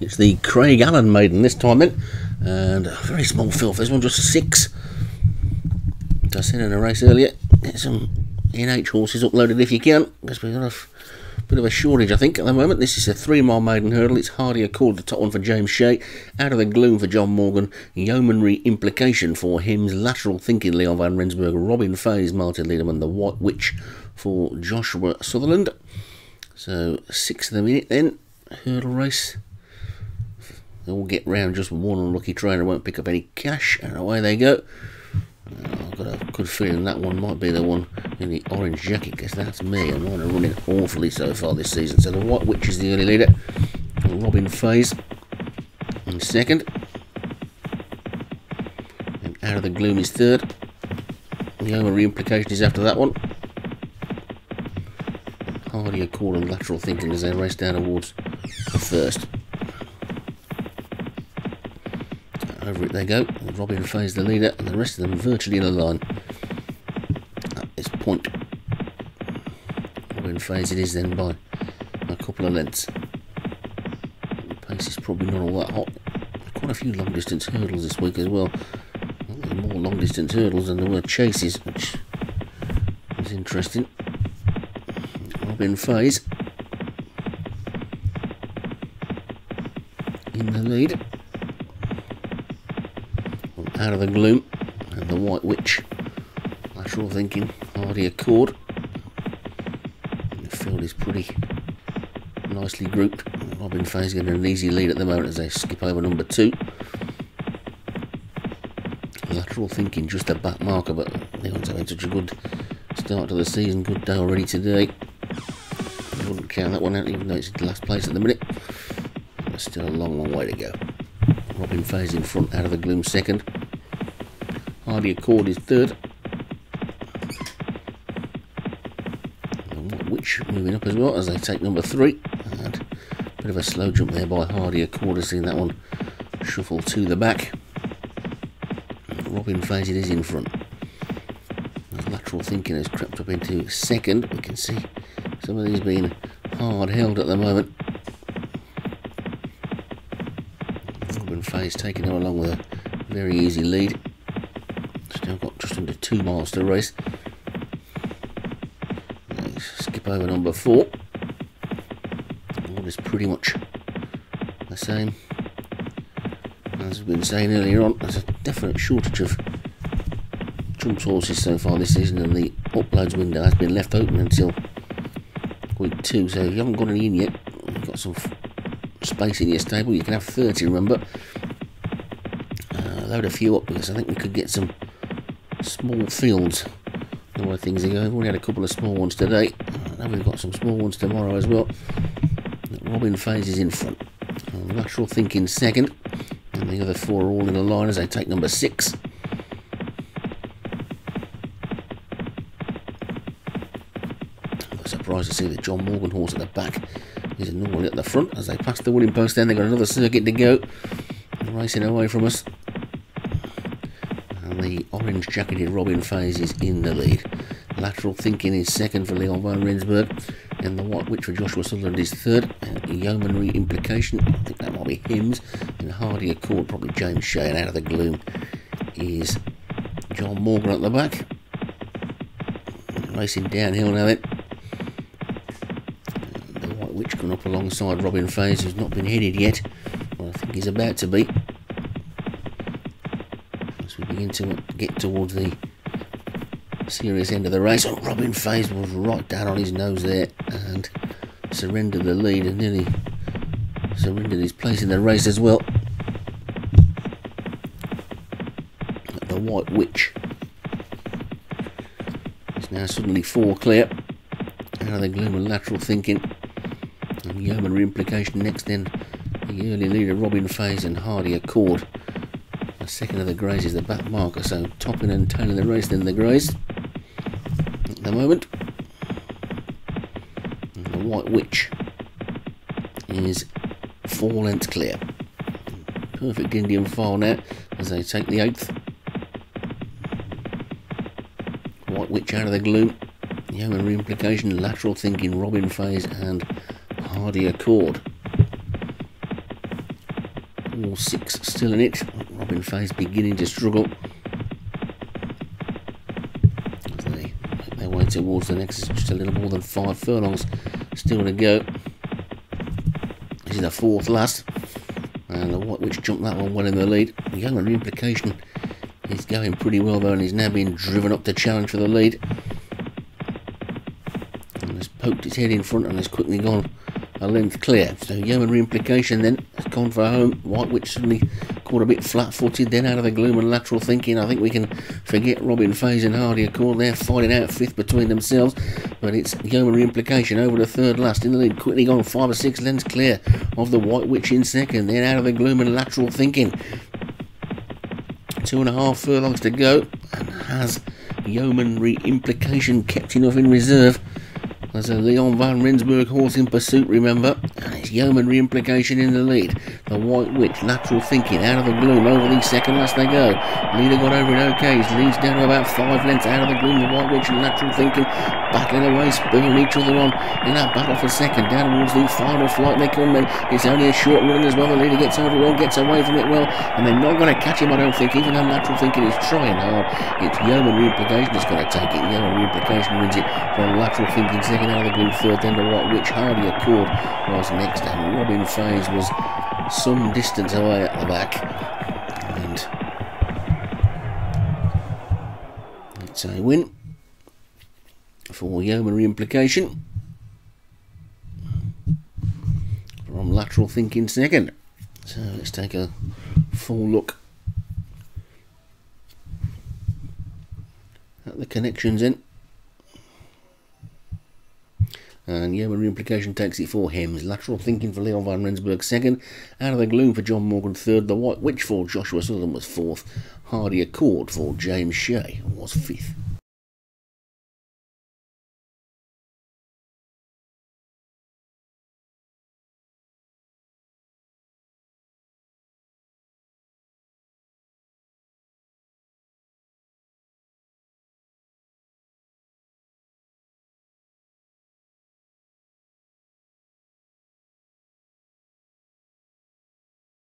It's the Craig Allen maiden this time then, and a very small fill for this one, just six. As I said in a race earlier, get some NH horses uploaded if you can, because we've got a bit of a shortage I think at the moment. This is a three mile maiden hurdle, it's Hardy Accord, the top one for James Shea, Out of the Gloom for John Morgan, Yeomanry Implication for Hims, Lateral Thinking Leon Van Rensburg, Robin Fays, Martin Leaderman, The White Witch for Joshua Sutherland. So six of them in it then, hurdle race. They'll get round just one unlucky trainer won't pick up any cash, and away they go. Uh, I've got a good feeling that one might be the one in the orange jacket, because that's me. I'm going to run it awfully so far this season. So the White Witch is the early leader. Robin Fays in second. And Out of the Gloom is third. The only implication is after that one. Hardy Accord and Lateral Thinking as they race down towards the first. Over it they go. Robin Fays the leader, and the rest of them virtually in a line. At this point, Robin Fays it is then by a couple of lengths. The pace is probably not all that hot. Quite a few long distance hurdles this week as well. More long distance hurdles than there were chases, which is interesting. Robin Fays in the lead out of the gloom and the white witch. Lateral thinking hardy accord the field is pretty nicely grouped. Robin Fays getting an easy lead at the moment as they skip over number two. Lateral thinking just a back marker but Leon's having such a good start to the season. Good day already today. I wouldn't count that one out even though it's in last place at the minute. But still a long long way to go. Robin Fays in front out of the gloom second Hardy Accord is third. Which moving up as well as they take number three. And a bit of a slow jump there by Hardy Accord. Seeing that one shuffle to the back. Robin it is in front. lateral thinking has crept up into second. We can see some of these being hard held at the moment. Robin Fays taking her along with a very easy lead. Still got just under two miles to race. Let's skip over number four. All is pretty much the same as we've been saying earlier on. There's a definite shortage of jumps horses so far this season, and the uploads window has been left open until week two. So if you haven't got any in yet, you've got some space in your stable. You can have 30, remember. Uh, load a few up because I think we could get some small fields the way things are going. We've had a couple of small ones today. Now we've got some small ones tomorrow as well. Robin Fays is in front. Lateral thinking second. And the other four are all in a line as they take number six. I'm surprised to see the John Morgan horse at the back is normally at the front as they pass the winning post. Then they've got another circuit to go. Racing away from us the orange jacketed Robin Fays is in the lead. Lateral thinking is second for Leon van Rensburg, and the white witch for Joshua Sutherland is third. And yeomanry implication, I think that might be Hims, and Hardy Accord, probably James Shea, and out of the gloom is John Morgan at the back. Racing downhill now then. The white witch coming up alongside Robin Fays, who's not been headed yet. Well, I think he's about to be to get towards the serious end of the race. Oh, Robin Fays was right down on his nose there and surrendered the lead and nearly surrendered his place in the race as well. The White Witch is now suddenly four clear. Out of the gloom of lateral thinking. And yeomanry implication next then. The early leader Robin Fays and Hardy Accord second of the is the back marker, so topping and tailing the race then the Greys at the moment. And the White Witch is four lengths clear. Perfect Indian file now as they take the eighth. White Witch out of the gloom. Yeomanry implication, lateral thinking, Robin Fays, and Hardy Accord. All six still in it. Robin Fay's beginning to struggle. They make their way towards the next, just a little more than five furlongs still to go. This is the fourth last. And the White Witch jumped that one well in the lead. Yeoman Implication is going pretty well though and he's now being driven up to challenge for the lead. And has poked its head in front and has quickly gone a length clear. So Yeomanry Implication then has gone for home. White Witch suddenly caught a bit flat-footed, then out of the gloom and lateral thinking. I think we can forget Robin Fays and Hardy Accord. They're fighting out fifth between themselves, but it's Yeomanry Implication over the third last in the lead. Quickly gone five or six lengths clear of the White Witch in second, then out of the gloom and lateral thinking. Two and a half furlongs to go, and has Yeomanry Implication kept enough in reserve there's a Leon van Rensburg horse in pursuit, remember, and it's yeomanry implication in the lead. The White Witch, lateral thinking, out of the gloom, over the second last they go. Leader got over it okay, leads down to about five lengths out of the gloom. The White Witch lateral thinking, battling away, spurring each other on in that battle for second. Down towards the final flight they come then. It's only a short run as well. The leader gets over well, gets away from it well, and they're not going to catch him, I don't think, even though lateral thinking is trying hard. It's Yeoman implication that's going to take it. Yeoman implication wins it from lateral thinking second out of the blue third, then to White Witch Hardy Accord was next, and Robin Fays was some distance away at the back. And it's a win for Yeomanry Implication from lateral thinking second. So let's take a full look at the connections in. And Yeoman Implication takes it for Hems. Lateral thinking for Leon van Rensburg second. Out of the gloom for John Morgan third. The White Witch for Joshua Sutherland was fourth. Hardy Accord for James Shea was fifth.